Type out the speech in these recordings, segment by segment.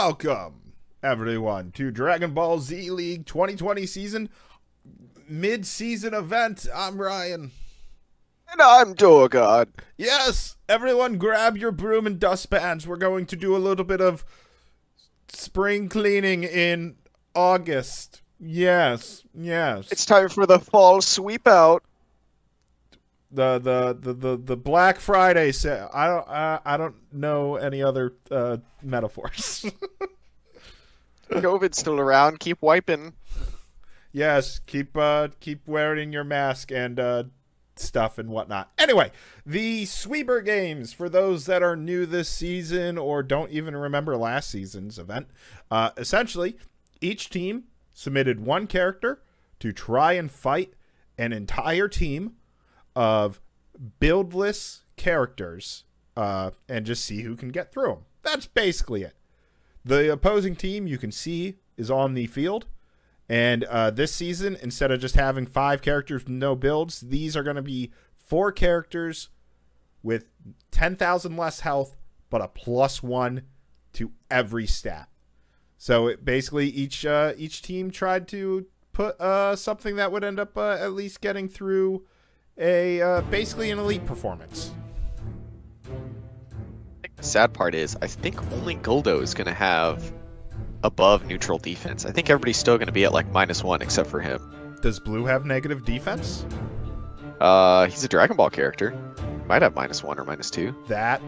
Welcome, everyone, to Dragon Ball Z League 2020 season mid season event. I'm Ryan. And I'm Dorgod. Yes, everyone grab your broom and dustpans. We're going to do a little bit of spring cleaning in August. Yes, yes. It's time for the fall sweep out. The the the the, the Black Friday sale. I don't I, I don't know any other uh, metaphors. COVID's still around. Keep wiping. yes, keep uh keep wearing your mask and uh stuff and whatnot. Anyway, the Sweeper games for those that are new this season or don't even remember last season's event. Uh, essentially, each team submitted one character to try and fight an entire team of buildless characters uh, and just see who can get through them. That's basically it. The opposing team you can see is on the field. And uh, this season, instead of just having five characters with no builds, these are going to be four characters with 10,000 less health, but a plus one to every stat. So it, basically, each uh, each team tried to put uh, something that would end up uh, at least getting through a uh, basically an elite performance. The sad part is, I think only Guldo is going to have above neutral defense. I think everybody's still going to be at like minus one except for him. Does Blue have negative defense? Uh, he's a Dragon Ball character. Might have minus one or minus two. That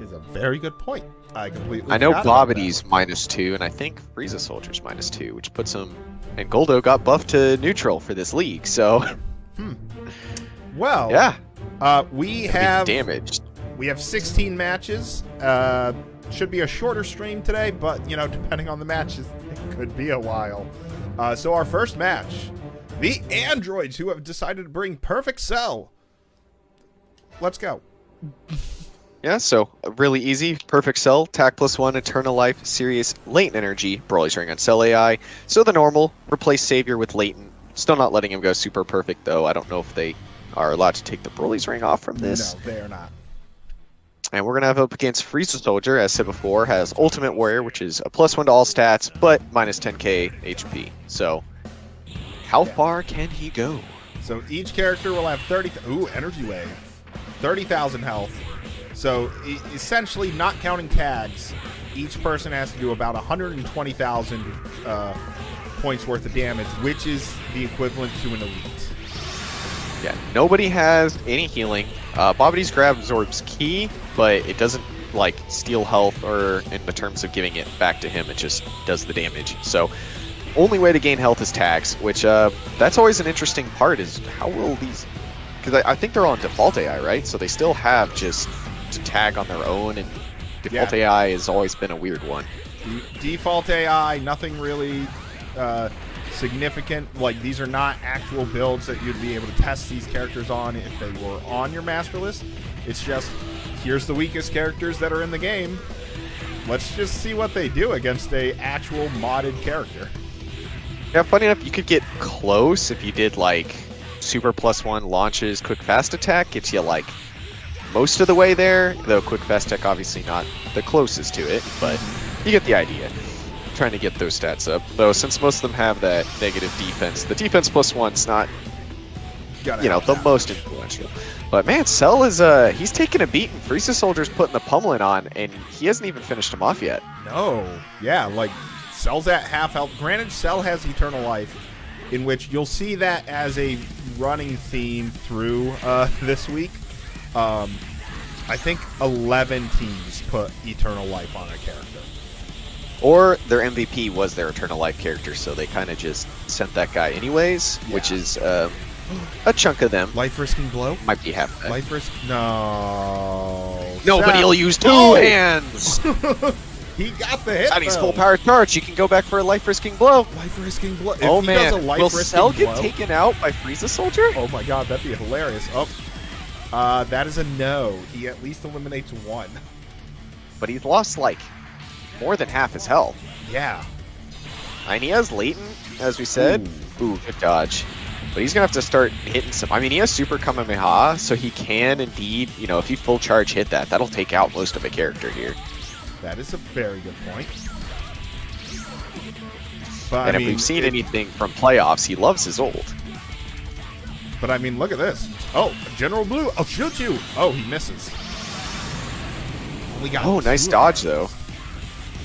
is a very good point. I completely. I know about minus two, and I think Frieza Soldier's minus two, which puts him. And Guldo got buffed to neutral for this league, so Well, yeah, Uh, we have damaged. we have 16 matches. Uh, should be a shorter stream today, but you know, depending on the matches, it could be a while. Uh, so our first match, the androids who have decided to bring Perfect Cell. Let's go. Yeah, so uh, really easy. Perfect Cell, Tac plus one, Eternal Life, Serious, Latent Energy, Broly's Ring on Cell AI. So the normal, replace Savior with Latent. Still not letting him go super perfect, though. I don't know if they are allowed to take the Broly's Ring off from this. No, they are not. And we're going to have up against Frieza Soldier, as said before, has Ultimate Warrior, which is a plus one to all stats, but minus 10k HP. So, how far can he go? So each character will have 30. Ooh, energy wave. 30,000 health. So e- essentially, not counting tags, each person has to do about 120,000 uh, points worth of damage, which is the equivalent to an elite. Yeah, nobody has any healing. Uh, grab absorbs ki, but it doesn't like steal health or in the terms of giving it back to him, it just does the damage. So only way to gain health is tags, which uh, that's always an interesting part is how will these because I, I think they're on default AI, right? So they still have just to tag on their own and default Yeah. AI has always been a weird one. Default AI, nothing really uh, significant. Like these are not actual builds that you'd be able to test these characters on if they were on your master list. It's just here's the weakest characters that are in the game. Let's just see what they do against a actual modded character. Yeah, funny enough, you could get close if you did like super plus one launches, quick fast attack gets you like most of the way there. Though quick fast attack obviously not the closest to it, but you get the idea. Trying to get those stats up. Though since most of them have that negative defense, the defense plus one's not Gotta you know the most influential. But man, Cell is uh he's taking a beat and Frieza Soldier's putting the pummeling on, and he hasn't even finished him off yet. No. Yeah, like Cell's at half health. Granted, Cell has eternal life, in which you'll see that as a running theme through uh, this week. Um, I think 11 teams put eternal life on a character. Or their MVP was their Eternal Life character, so they kind of just sent that guy anyways, which is um, a chunk of them. Life risking blow? Might be half that. Life risk? No. Nobody Cell- will use two No! hands. He got the hit. And he's full power charge. You can go back for a life risking blow. Life risking blow. If oh he man, does a life will Cell get blow, taken out by Frieza Soldier? Oh my god, that'd be hilarious. Oh, uh, that is a no. He at least eliminates one. But he's lost like more than half his health. Yeah. And he has latent, as we said. Ooh, good dodge. But he's gonna have to start hitting some. I mean, he has Super Kamehameha, so he can indeed, you know, if he full charge hit that, that'll take out most of a character here. That is a very good point. But and I if mean, we've seen it- anything from playoffs, he loves his old. But I mean, look at this. Oh, General Blue, I'll shoot you. Oh, he misses. We got. Oh, nice dodge though.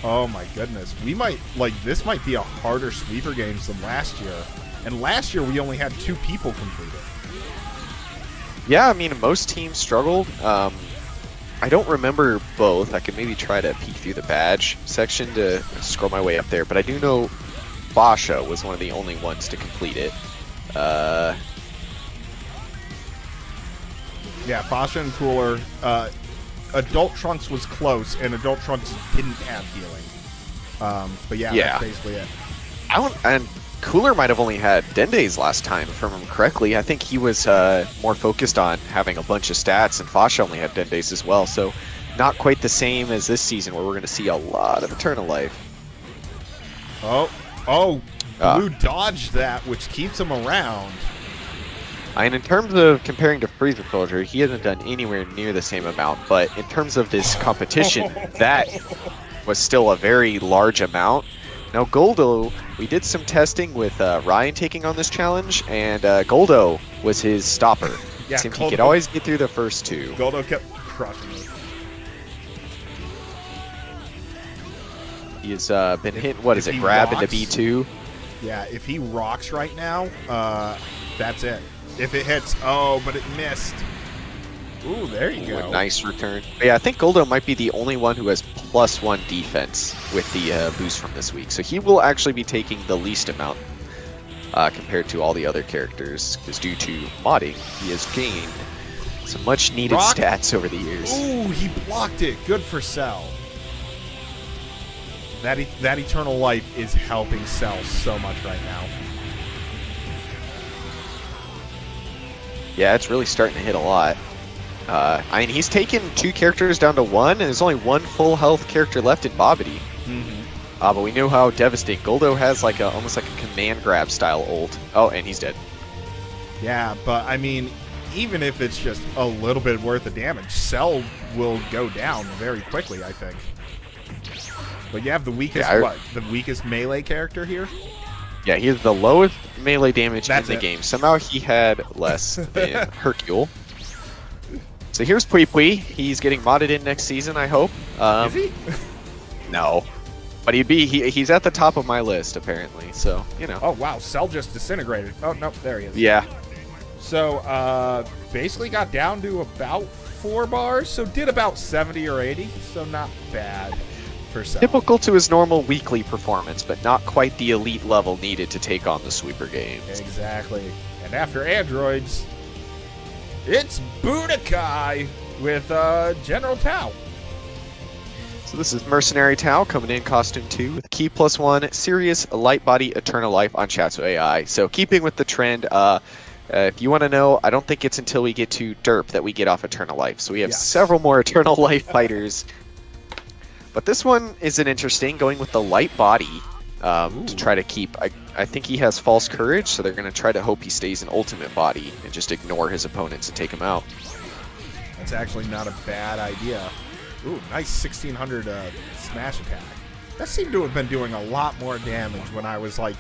Oh my goodness, we might like this might be a harder sweeper games than last year. And last year we only had two people complete it. Yeah, I mean most teams struggled. Um, I don't remember both. I could maybe try to peek through the badge section to scroll my way up there, but I do know Fasha was one of the only ones to complete it. Uh, Yeah, Fasha and Cooler. Uh, Adult Trunks was close, and Adult Trunks didn't have healing. Um, but yeah, Yeah. that's basically it. I don't, and Cooler might have only had Dende's last time, if I remember correctly. I think he was uh, more focused on having a bunch of stats, and Fasha only had Dende's as well. So, not quite the same as this season, where we're going to see a lot of Eternal Life. Oh, oh, Ah. Blue dodged that, which keeps him around. And in terms of comparing to Frieza Soldier, he hasn't done anywhere near the same amount. But in terms of this competition, that was still a very large amount. Now, Guldo, we did some testing with uh, Ryan taking on this challenge, and uh, Guldo was his stopper. Yeah, Seemed he could always get through the first two. Guldo kept crushing it. He's uh, been If- hit, what is it, he grab into rocks- B2? Yeah, if he rocks right now, uh, that's it. If it hits, oh, but it missed. Ooh, there you Ooh, go. nice return. But yeah, I think Guldo might be the only one who has plus one defense with the uh, boost from this week. So he will actually be taking the least amount uh, compared to all the other characters, because due to modding, he has gained some much needed Rock. stats over the years. Ooh, he blocked it. Good for Cell. That e- that eternal life is helping Cell so much right now. Yeah, it's really starting to hit a lot. Uh, I mean, he's taken two characters down to one, and there's only one full health character left in Babidi. Mm-hmm. Uh, but we know how devastating. Guldo has like a almost like a command grab style ult. Oh, and he's dead. Yeah, but I mean, even if it's just a little bit worth of damage, Cell will go down very quickly. I think. But you have the weakest Yeah, I- what? The weakest melee character here. Yeah, he has the lowest melee damage That's in the it. game. Somehow he had less than Hercule. So here's Pui Pui. He's getting modded in next season, I hope. Um, is he? No. But he'd be he, he's at the top of my list apparently. So, you know. Oh wow, Cell just disintegrated. Oh no, there he is. Yeah. So uh, basically got down to about four bars. So did about seventy or eighty. So not bad for Cell. Typical to his normal weekly performance, but not quite the elite level needed to take on the sweeper games. Exactly. And after androids, it's Budokai with uh, General Tao. So this is Mercenary Tao coming in costume 2 with ki plus 1, Serious, Light Body, Eternal Life on Chatsu AI. So keeping with the trend, uh, uh, if you want to know, I don't think it's until we get to Derp that we get off Eternal Life. So we have Yes. several more Eternal Life fighters. But this one isn't interesting, going with the Light Body um, to try to keep... I, I think he has False Courage, so they're going to try to hope he stays in Ultimate Body and just ignore his opponents and take him out. That's actually not a bad idea. Ooh, nice 1600 uh, smash attack. That seemed to have been doing a lot more damage when I was like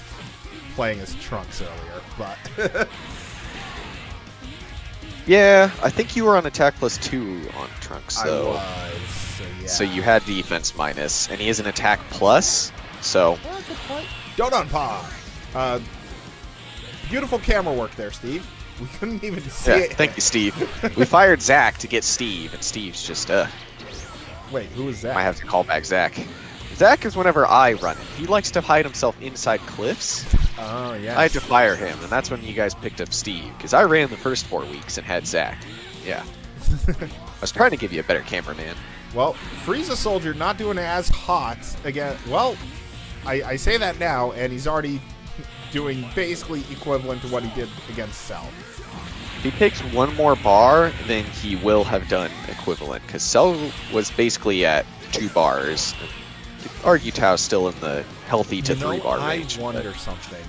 playing as Trunks earlier, but Yeah, I think you were on attack plus 2 on Trunks, I so... was. So yeah. So you had defense minus, and he is an attack plus. So Well, good point. Dodon Pa. Uh, beautiful camera work there, Steve. We couldn't even see yeah, it. thank you, Steve. we fired Zach to get Steve, and Steve's just uh, Wait, who is that? I have to call back Zach. Zach is whenever I run. He likes to hide himself inside cliffs. Oh yeah. I had to fire him, and that's when you guys picked up Steve, because I ran the first four weeks and had Zach. Yeah. I was trying to give you a better cameraman. Well, Frieza Soldier not doing as hot again. Well, I, I say that now, and he's already doing basically equivalent to what he did against Cell. If he picks one more bar, then he will have done equivalent, because Cell was basically at two bars. You could argue Tao's still in the healthy to You know, three bar I range. but- wonder something.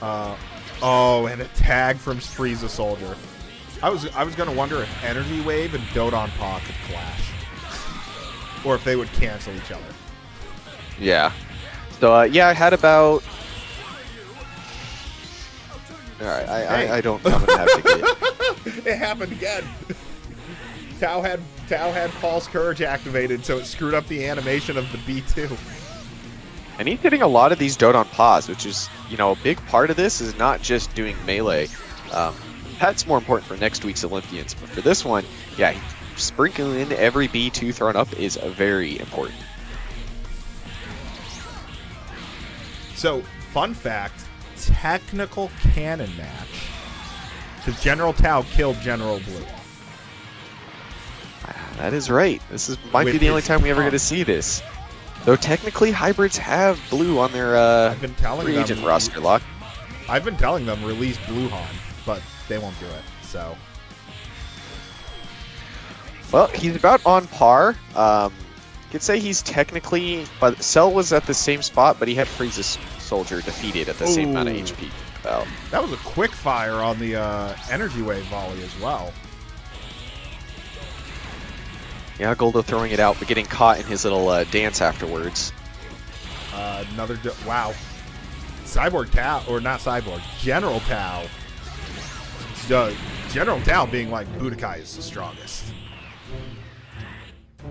Uh, oh, and a tag from Frieza Soldier. I was I was gonna wonder if Energy Wave and Dodon Pa could clash. or if they would cancel each other. Yeah. So uh, yeah, I had about. All right, I, Hey. I, I don't I'm gonna have to get. it happened again. Tao had Tao had false courage activated, so it screwed up the animation of the B two. And he's hitting a lot of these Dodon Pas, which is, you know, a big part of this is not just doing melee. Um, that's more important for next week's Olympians. But for this one, yeah, sprinkling in every B2 thrown up is very important. So, fun fact: technical canon match. Because General Tao killed General Blue. That is right. This is might be the only time we ever get to see this. Though technically, hybrids have blue on their uh, I've been telling free them. agent roster lock. I've been telling them release Blue Han, but they won't do it. So, Well, he's about on par. Um, could say he's technically, but Cell was at the same spot, but he had Frieza's soldier defeated at the same amount of HP. Well, that was a quick fire on the uh, energy wave volley as well. Yeah, Guldo throwing it out, but getting caught in his little uh, dance afterwards. Uh, another wow. Cyborg Tao or not Cyborg General Tao. The General Tao being like Budokai is the strongest.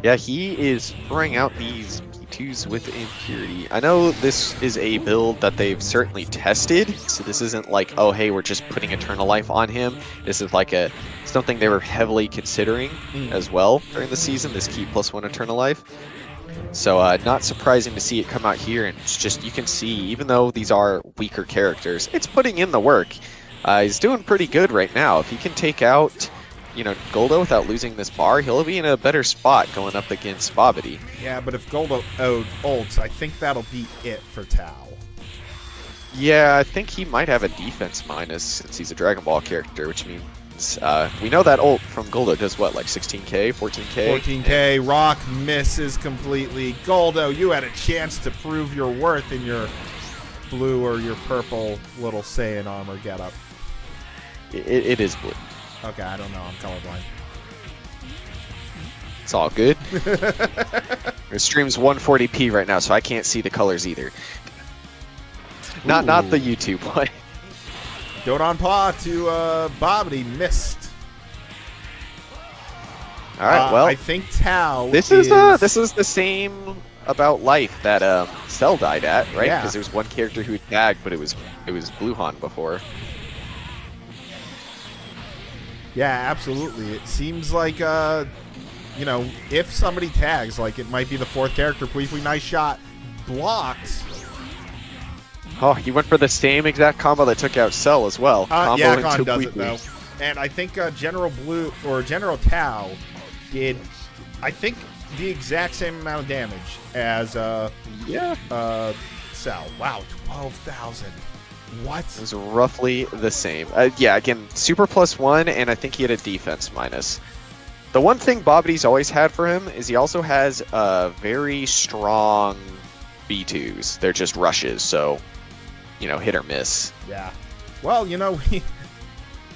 Yeah, he is throwing out these P2s with impurity. I know this is a build that they've certainly tested, so this isn't like, oh hey, we're just putting Eternal Life on him. This is like a something they were heavily considering Mm. as well during the season, this ki plus one Eternal Life. So uh, not surprising to see it come out here, and it's just you can see, even though these are weaker characters, it's putting in the work. Uh, he's doing pretty good right now. If he can take out, you know, Guldo without losing this bar, he'll be in a better spot going up against Babidi. Yeah, but if Guldo owed ults, I think that'll be it for Tao. Yeah, I think he might have a defense minus since he's a Dragon Ball character, which means uh, we know that ult from Guldo does what, like 16k, 14k? 14k, Rock misses completely. Guldo, you had a chance to prove your worth in your blue or your purple little Saiyan armor getup. It, it is blue. Okay, I don't know. I'm colorblind. It's all good. Your stream's 140p right now, so I can't see the colors either. Not not the YouTube one. Dodon Pa to uh, Babidi missed. All right, Uh, well, I think Tao. this is uh, this is the same about life that um, Cell died at, right? Yeah. Because there was one character who tagged, but it was it was Bluehan before. Yeah, absolutely. It seems like, uh, you know, if somebody tags, like it might be the fourth character. Please, nice shot. Blocked. Oh, he went for the same exact combo that took out Cell as well. Uh, combo yeah, Con does it though. And I think uh, General Blue or General Tao did, I think, the exact same amount of damage as uh, Yeah, uh, Cell. Wow, twelve thousand. What? it was roughly the same. Uh, yeah, again, super plus one, and I think he had a defense minus. The one thing Babidi's always had for him is he also has uh, very strong B2s. They're just rushes, so, you know, hit or miss. Yeah. Well, you know, we,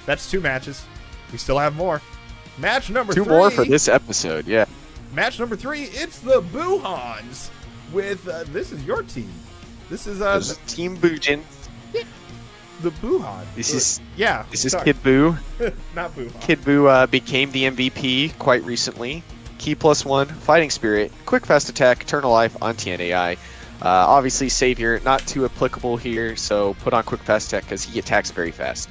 that's two matches. We still have more. Match number Two three. more for this episode, yeah. Match number three. It's the Buhans with uh, this is your team. This is uh This is Team Bujin. The Buhan. This is yeah. this is. Kid Buu. not Buhan. Kid Buu uh, became the MVP quite recently. Ki plus one, Fighting Spirit, Quick Fast Attack, Eternal Life on TNAI. Uh, obviously, Savior not too applicable here, so put on Quick Fast Attack because he attacks very fast.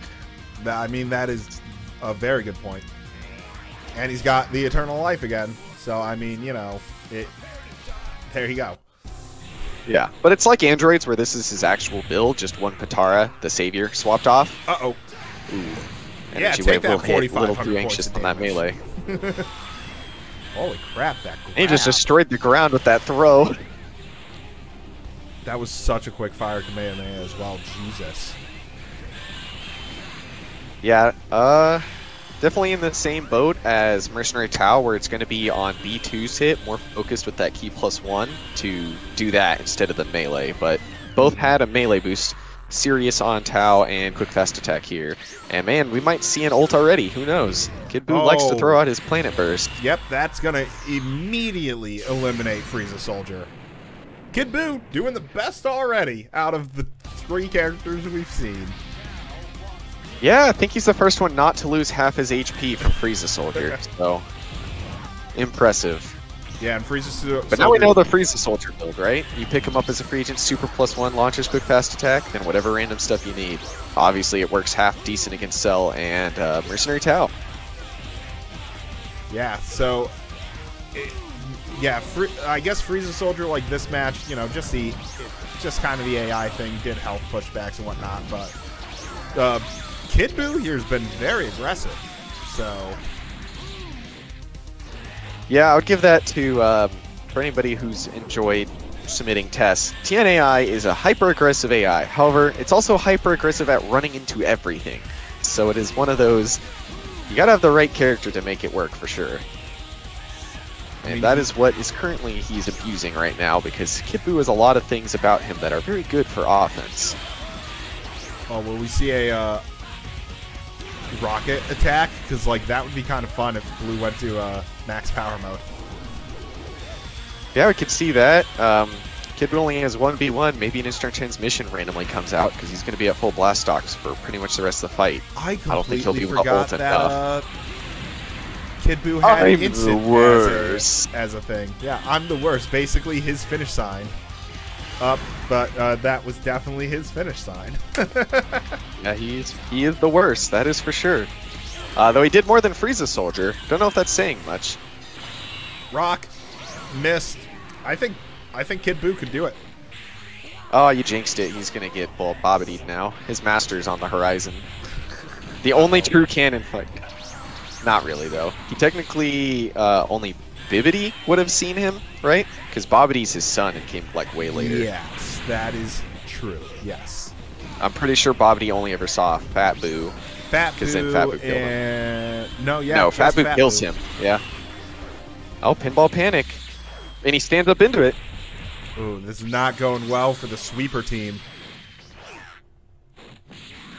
That- I mean, that is a very good point. And he's got the eternal life again. So I mean, you know, it. There you go. Yeah, but it's like Androids where this is his actual build, just one Potara, the Savior, swapped off. Uh oh. Ooh. Yeah, take Wave that will hit a little 4,500 too anxious on that melee. Holy crap! That. And he just destroyed the ground with that throw. That was such a quick fire Kamehameha as well. Jesus. Yeah, uh, definitely in the same boat as Mercenary Tao, where it's going to be on B2's hit, more focused with that ki plus one to do that instead of the melee. But both had a melee boost. serious on Tao and quick fast attack here. And man, we might see an ult already. Who knows? Kid Buu likes to Oh. throw out his planet burst. Yep, that's gonna immediately eliminate Frieza Soldier. Kid Buu doing the best already out of the three characters we've seen. Yeah, I think he's the first one not to lose half his HP from Frieza Soldier. so impressive. Yeah, and Frieza Soldier. But now we know the Frieza Soldier build, right? You pick him up as a free agent, super plus one, launches quick fast attack, then whatever random stuff you need. Obviously, it works half decent against Cell and uh, Mercenary Tao. Yeah, so it- yeah, I guess Frieza Soldier like this match, you know, just the just kind of the AI thing did help pushbacks and whatnot, but uh, Kid Buu here has been very aggressive. So Yeah, I would give that to um, for anybody who's enjoyed submitting tests. TNAI is a hyper aggressive AI. However, it's also hyper aggressive at running into everything. So it is one of those. You gotta have the right character to make it work for sure. I mean, And that is what is currently he's abusing right now because Kid Buu has a lot of things about him that are very good for offense. oh, will we see a uh, rocket attack? Because like that would be kind of fun if Blue went to uh, max power mode. Yeah, we could see that. Um, Kid only has 1v1. Maybe an instant transmission randomly comes out because he's going to be at full blast stocks for pretty much the rest of the fight. I don't think he'll be able to forgot ult that enough. uh, Kid Buu had I'm the instant as a- As, a, thing. Yeah, I'm the worst. Basically, his finish sign. Up, but uh, that was definitely his finish sign. Yeah, he's he is the worst. That is for sure. Uh, though he did more than Frieza Soldier. Don't know if that's saying much. Rock missed. I think I think Kid Buu could do it. Oh, you jinxed it. He's gonna get well bobbitied now. His master's on the horizon. The only true canon fight. Not really though. He technically uh, only Bibidi would have seen him, right? Because Babidi's his son and came like way later. Yes, that is true. Yes. I'm pretty sure Babidi only ever saw Fat Buu. Fat 'Cause then Fat Buu killed him. no, yeah, no, Fat Buu kills Buu. him. Yeah. Oh, pinball panic. And he stands up into it. Ooh, this is not going well for the sweeper team.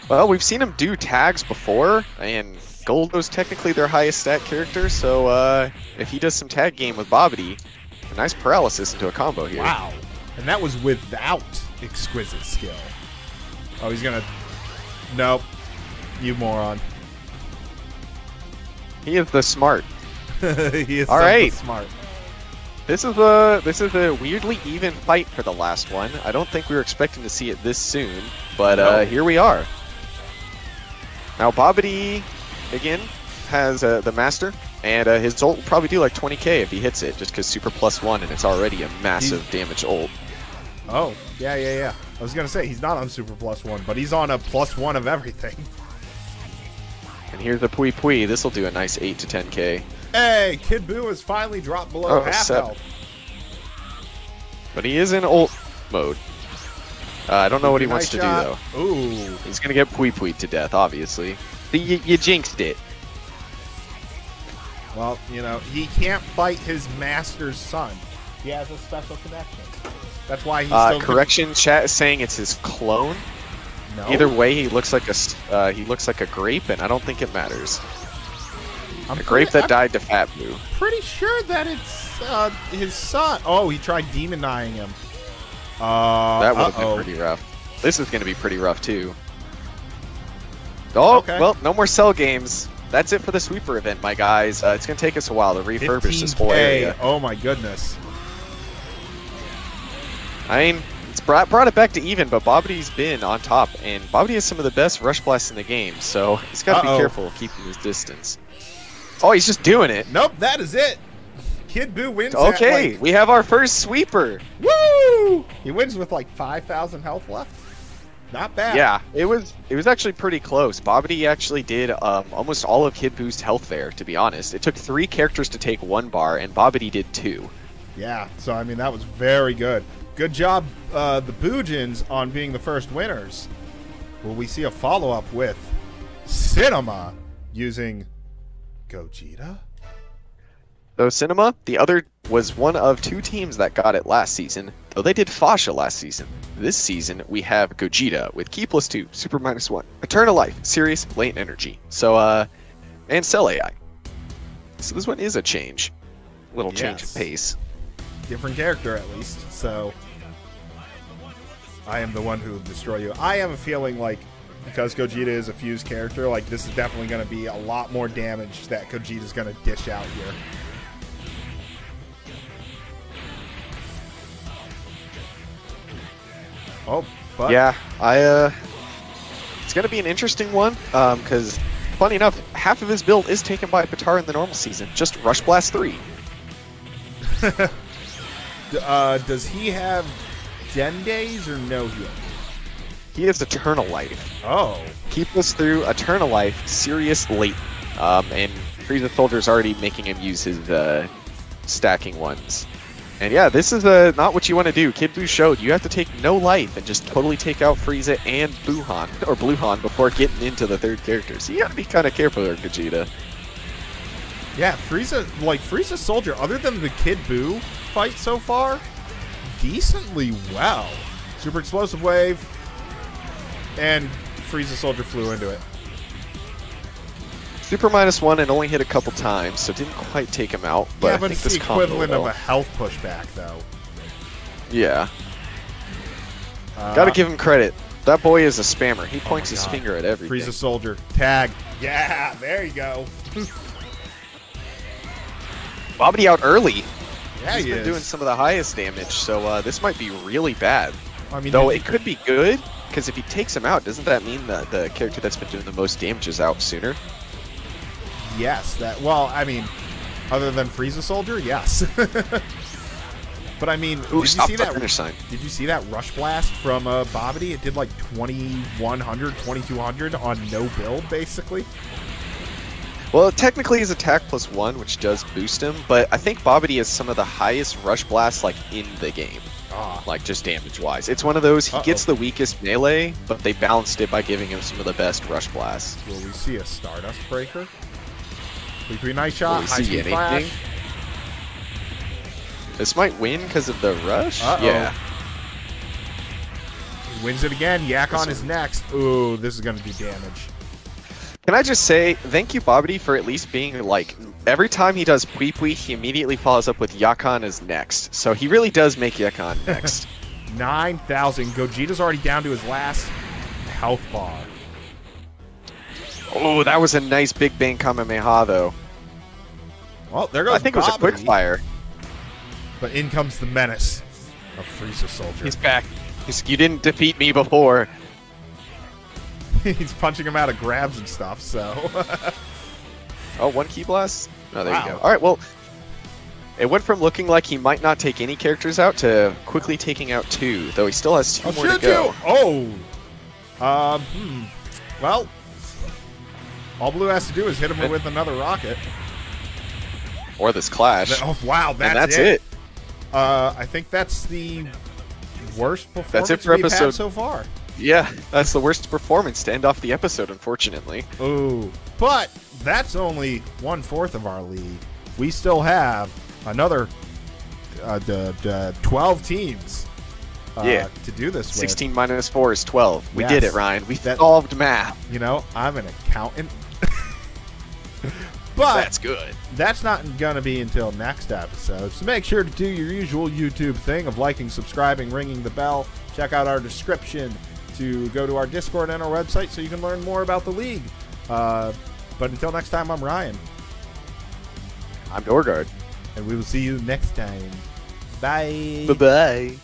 Well, we've seen him do tags before, and Guldo's technically their highest stat character, so uh, if he does some tag game with Babidi, a nice paralysis into a combo here. Wow. And that was without exquisite skill. Oh, he's gonna. Nope. You moron. He is the smart. he is All so smart. This is a this is a weirdly even fight for the last one. I don't think we were expecting to see it this soon, but uh, here we are. Now Babidi, again, has uh, the master, and uh, his ult will probably do like 20k if he hits it, just because super plus one, and it's already a massive damage ult. Oh, yeah, yeah, yeah. I was gonna say he's not on super plus one, but he's on a plus one of everything. And here's the Pui Pui. This will do a nice 8 to 10k. Hey, Kid Buu has finally dropped below Oh, half seven. health. But he is in ult mode. Uh, I don't know what he wants Nice to shot. do, Ooh. though. He's going to get Pui Pui to death, obviously. You, you jinxed it. Well, you know, he can't fight his master's son. He has a special connection. That's why he's Uh, correction, chat is saying it's his clone. No. Either way, he looks like a uh, he looks like a grape, and I don't think it matters. I'm A grape that died to Fat Buu. pretty sure that it's uh, his son. Oh, he tried demonizing him. Uh, That would have uh-oh. been pretty rough. This is going to be pretty rough too. Oh, Okay. well, no more cell games. That's it for the sweeper event, my guys. Uh, it's going to take us a while to refurbish this whole area. Oh my goodness. I mean, it's brought, brought it back to even, but Babidi's been on top, and Babidi has some of the best rush blasts in the game, so he's got to Uh-oh. be careful keeping his distance. Oh, he's just doing it. Nope, that is it. Kid Buu wins. Okay, like- we have our first sweeper. woo! He wins with like 5,000 health left. Not bad. Yeah, it was it was actually pretty close. Babidi actually did um, almost all of Kid Buu's health there, to be honest. It took three characters to take one bar, and Babidi did two. Yeah. So I mean, that was very good. Good job, uh, the Boojins, on being the first winners. Will we see a follow up with Cinema using Gogeta? Though Cinema, the other was one of two teams that got it last season. Though they did Fasha last season. This season, we have Gogeta with Ki plus 2, Super minus 1, Eternal Life, Serious, Late Energy. So, uh, and Cell AI. So this one is a change. Little change of pace. Different character, at least. So, I am the one who will destroy you. I have a feeling like because Gogeta is a fused character, like this is definitely going to be a lot more damage that Gogeta's going to dish out here. Oh, but Yeah, I, uh, it's going to be an interesting one, because, funny enough, half of his build is taken by Pitar in the normal season. Just Rush Blast 3. Uh, does he have Dende's or no heal? He has Eternal Life. Oh, keep us through Eternal Life, Serious late, um, and Frieza Soldier's already making him use his uh, stacking ones. And yeah, this is uh, not what you want to do. Kid Buu showed you have to take no life and just totally take out Frieza and Buhan or Bluhan before getting into the third character. So you got to be kind of careful there, Vegeta. yeah, Frieza, like Frieza Soldier, other than the Kid Buu fight so far, decently well. Super Explosive Wave, and Frieza Soldier flew into it. Super minus one and only hit a couple times, so didn't quite take him out. But yeah, I but think it's this the equivalent of a health pushback, though. Yeah, Uh, gotta give him credit. That boy is a spammer. He my points his God. finger at everything. Frieza Soldier tag. Yeah, there you go. Babidi out early. Yeah, He's he been is. doing some of the highest damage, so uh, this might be really bad. I mean, Though it could be good, because if he takes him out, doesn't that mean that the character that's been doing the most damage is out sooner? Yes, that. Well, I mean, other than Frieza Soldier, yes. but I mean, Ooh, did you see that? sign. Did you see that rush blast from uh, Babidi? It did like 2100, 2200 on no build, basically. Well, technically his attack plus one, which does boost him, but I think Babidi has some of the highest rush blasts like in the game, Ah, like just damage wise. It's one of those he gets Uh-oh. the weakest melee, but they balanced it by giving him some of the best rush blasts. will we see a Stardust Breaker? Weekly Night Shot, we see anything? Flash. This might win because of the rush. Uh-oh. Yeah. He wins it again. Yakon is next. Ooh, this is going to do damage. Can I just say thank you, Babidi, for at least being like every time he does Pui Pui, he immediately follows up with Yakon is next. So he really does make Yakon next. 9,000. Gogeta's already down to his last health bar. Oh, that was a nice Big Bang Kamehameha though. Well, there goes I think it was a quick fire. But in comes the menace of Frieza Soldier. He's back. He's, you didn't defeat me before. He's punching him out of grabs and stuff, so. Oh, one ki blast? Oh, there Wow. you go. All right, well, it went from looking like he might not take any characters out to quickly taking out two, though he still has 2 Oh, more to shoot go. you! Oh! Um, hmm. Well, all Blue has to do is hit him with another rocket. Or this clash. Oh, wow, that's, that's it. it. Uh, I think that's the worst performance That's it for we've had so far. Yeah, that's the worst performance to end off the episode, unfortunately. Ooh. But that's only one fourth of our league. We still have another uh, d- d- 12 teams uh, Yeah. to do this with. 16 minus 4 is 12. We Yes. did it, Ryan. We That- solved math. You know, I'm an accountant. But That's good. that's not going to be until next episode. So make sure to do your usual YouTube thing of liking, subscribing, ringing the bell. Check out our description to go to our Discord and our website so you can learn more about the league. Uh, but until next time, I'm Ryan, I'm Dorgard. and we will see you next time. Bye. Bye bye.